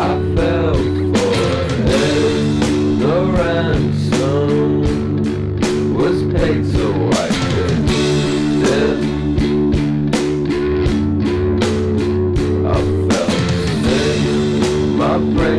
I fell for it. The ransom was paid so I could live. I felt. My brain.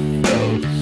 of.